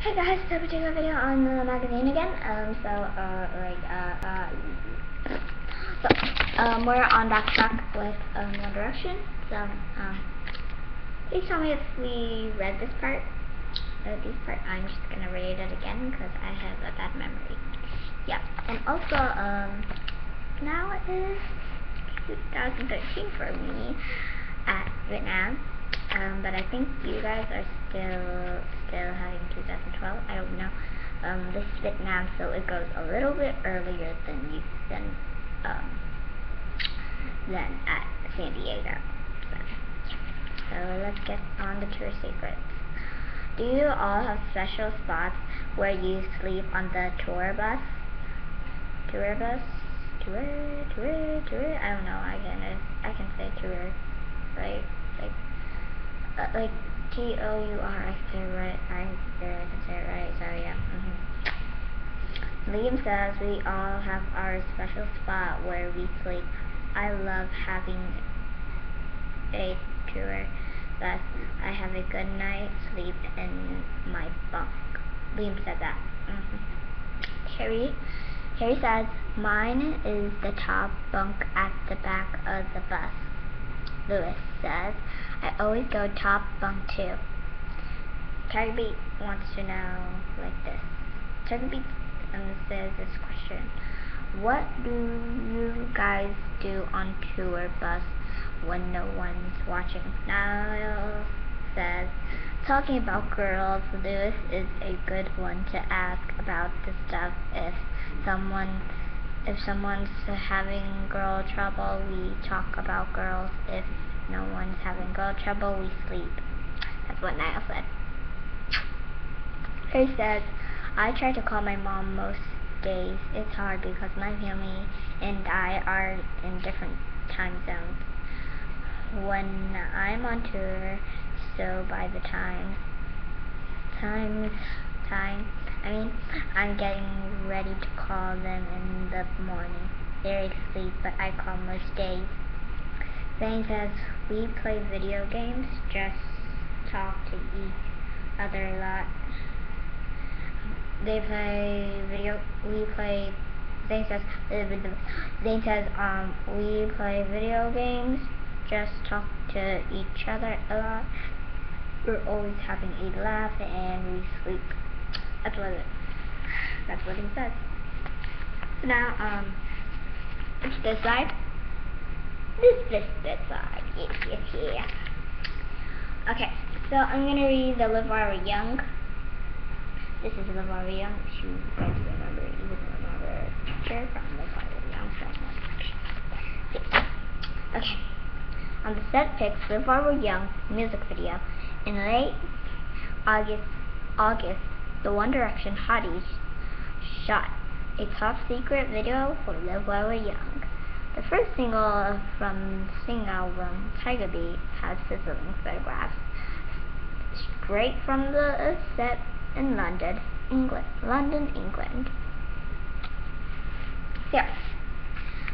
Hey guys, so we're doing a video on the magazine again. Um, so, uh, like, uh, uh, so, um, we're on backtrack with, um, One Direction. So, um, please tell me if we read this part, or this part. I'm just gonna read it again because I have a bad memory. Yeah, and also, um, now it is 2013 for me at Vietnam. Um, but I think you guys are still still having 2012. I don't know. Um, this is Vietnam, so it goes a little bit earlier than you than um, than at San Diego. So, so let's get on the tour secrets. Do you all have special spots where you sleep on the tour bus? Tour bus? Tour, tour, tour. I don't know. I can I can say tour, right? Like uh, like T O U R. I it right. I can say it right. So yeah. Mm-hmm. Liam says we all have our special spot where we sleep. I love having a tour bus. I have a good night sleep in my bunk. Liam said that. Mm-hmm. Harry. Harry says mine is the top bunk at the back of the bus. Louis says I always go top bunk too. Tiger wants to know like this. Tiger um, says this question. What do you guys do on tour bus when no one's watching? Niall says, talking about girls, Louis is a good one to ask about the stuff if someone if someone's having girl trouble, we talk about girls. If no one's having girl trouble, we sleep. That's what Niall said. He says, I try to call my mom most days. It's hard because my family and I are in different time zones. When I'm on tour, so by the time times time I mean I'm getting ready to call them in the morning. They're asleep but I call most days. Things as we play video games, just talk to each other a lot. They play video. We play. Things as things as um we play video games, just talk to each other a lot. We're always having a laugh and we sleep. That's what it. That's what he says. So now um, it's this side this, this, this side. Yes, yes, yeah. Okay, so I'm gonna read the We're Young. This is We're Young. If you guys remember, you would remember the picture from We're Young. So yes. Okay. On the set While We're Young music video, in late August, August, the One Direction hotties shot a top secret video for Live While We're Young. The first single from the Sing album, Tiger Beat, has sizzling photographs straight from the set in London, England. London, England. Yeah.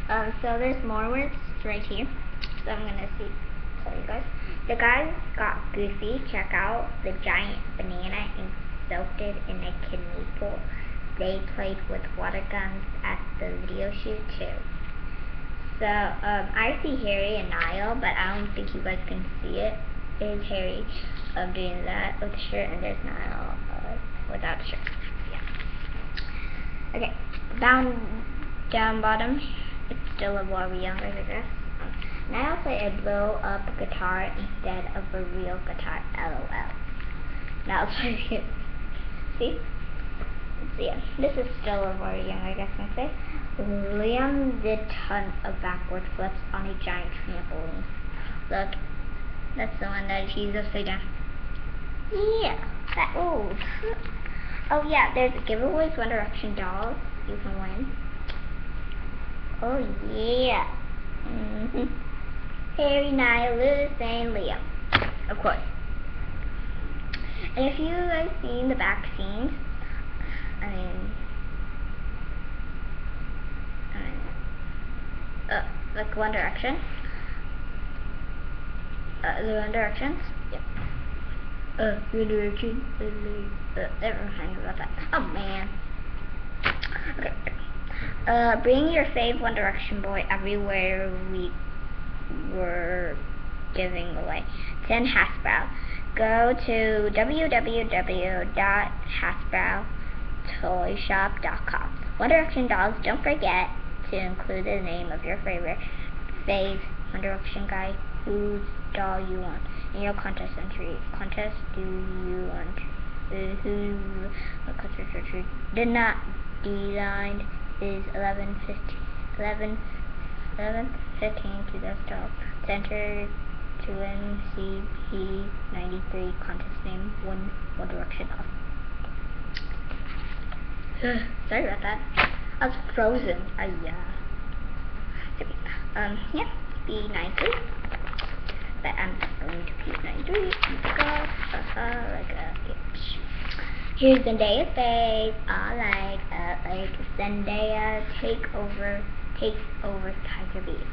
Um, so there's more words right here. So I'm gonna see tell you guys. The guys got goofy. Check out the giant banana it in a kiddie pool. They played with water guns at the video shoot too. So, um, I see Harry and Niall, but I don't think you guys can see it. There's Harry um, doing that with the shirt, and there's Niall uh, without the shirt. Yeah. Okay, down, down bottom, it's still a While We're I guess. Um, now play a blow-up guitar instead of a real guitar, LOL. Now play it. See? Yeah, this is still We're Young, I guess I say. Liam did tons of backward flips on a giant trampoline. Look, that's the one that he's upside down. Yeah, that, oh. Oh yeah, there's a giveaways One Direction dolls you can win. Oh yeah. Mm hmm Harry, and Liam. Of course. If you guys seen the back scenes, I mean, uh, like One Direction. Uh, the One Directions. Yep. Uh, One Direction. Uh, never mind about that. Oh man. Okay. Uh, bring your fave One Direction boy everywhere we were giving away. In Hasbro. Go to www.hasbrotoyshop.com. One Direction dolls, don't forget to include the name of your favorite fave One Direction guy whose doll you want in your contest entry. Contest do you want uh, who contest entry did not designed is 11 15 11 11 15 2012 center to NCP 93 contest name one one direction sorry about that. I was frozen. I yeah. Um yeah B93 but I'm going to P93 because uh, like a bitch Here's Zendaya's face. I like uh, like Zendaya. Take over takes over Tiger Beat.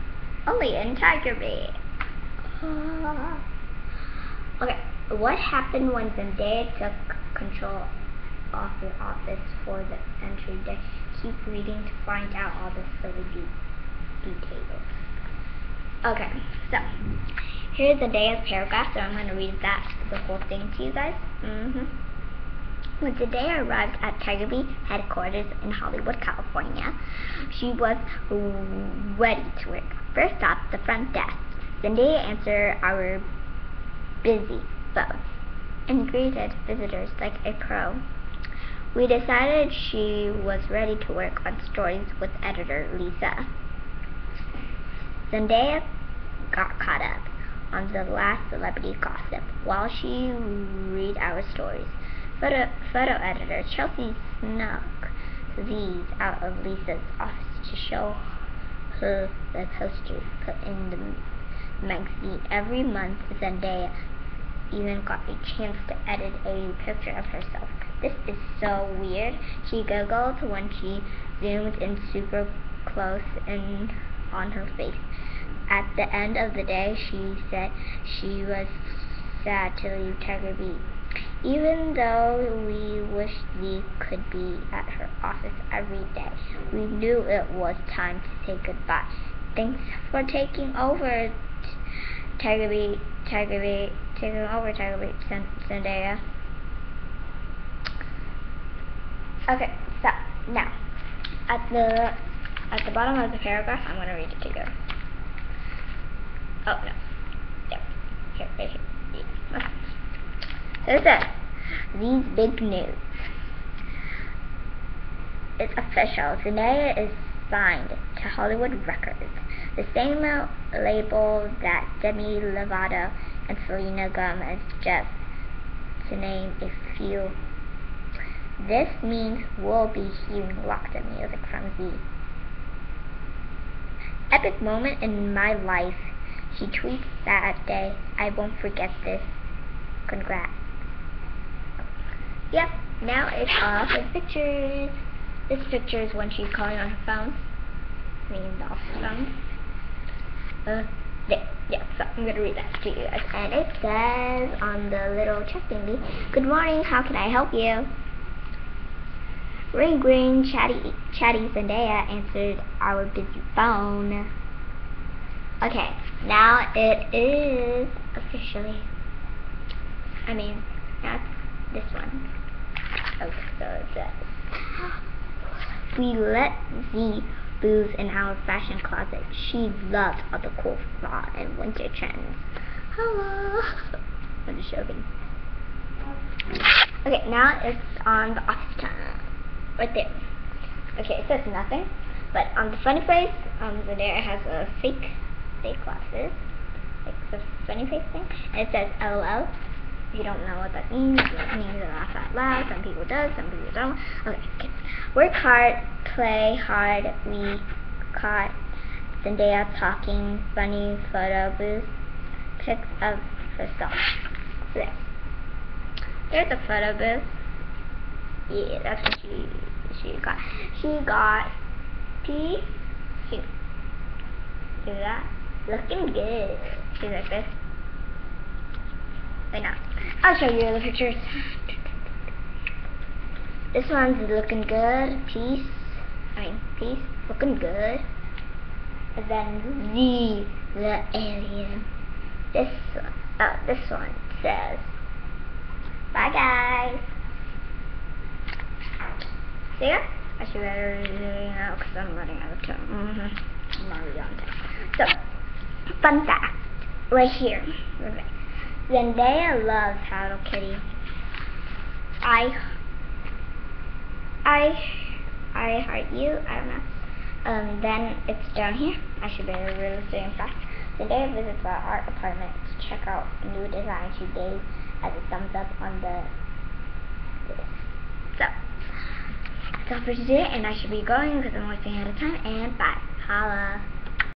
Only in Tiger Beat. okay, what happened when Zendaya took control of the office for the entry day? Keep reading to find out all the silly de details. Okay, so here's the Zendaya's paragraph, so I'm going to read that the whole thing to you guys. Mm-hmm. When Zendaya arrived at Tiger Beat headquarters in Hollywood, California, she was ready to work. First stop, the front desk. Zendaya answered our busy phone and greeted visitors like a pro. We decided she was ready to work on stories with editor Lisa. Zendaya got caught up on the last celebrity gossip while she read our stories. Photo, photo editor Chelsea snuck these out of Lisa's office to show her the posters put in the magazine. Every month, Zendaya even got a chance to edit a picture of herself. This is so weird. She giggled when she zoomed in super close and on her face. At the end of the day, she said she was sad to leave Tiger Beat. Even though we wished we could be at her office every day, we knew it was time to say goodbye. Thanks for taking over, Tiger Beat, Tiger Beat, taking over, Tiger Beat, Zendaya. Okay, so now at the at the bottom of the paragraph, I'm going to read it to you. Oh no, yeah, here, right here. So it says, these big news. It's official. Zendaya is signed to Hollywood Records, the same label that Demi Lovato and Selena Gomez just to name a few. This means we'll be hearing lots of music from Z. Epic moment in my life. She tweets that day. I won't forget this. Congrats. Yep, now it's off with pictures. This picture is when she's calling on her phone. I mean, the office phone. Uh, there. Yeah, so I'm going to read that to you guys. And it says on the little check thingy, Good morning, how can I help you? Ring ring, chatty, chatty Zendaya answered our busy phone. Okay, now it is officially, I mean, that's this one. Okay, so it says, we let Z booze in our fashion closet. She loves all the cool fall and winter trends. Hello. I'm just joking. Okay, now it's on the office time. Right there. Okay, it says nothing. But on the funny face, um, there it has a fake, fake glasses. Like the funny face thing. And it says LOL. You don't know what that means, it means laugh out loud. Some people do, some people don't. Okay. Work hard, play hard. We caught Zendaya talking funny photo booth pics of herself. There. There's a photo booth. Yeah, that's what she she got. She got P. Here. See that? Looking good. She's like this. Wait, no. I'll show you the pictures. This one's looking good. Peace. I mean, peace. Looking good. And then Z, the alien. This one, oh, this one says, Bye guys. See ya? I should better do now because I'm running out of time. Mm -hmm. I'm already on time. So, fun fact, right here. Zendaya loves Hello Kitty. I, I, I heart you. I don't know. Um, then it's down here. I should better really say in fact. Zendaya visits our art apartment to check out new designs she gave as a thumbs up on the this. So, that's all for today, and I should be going because I'm wasting out of time. And bye. Holla.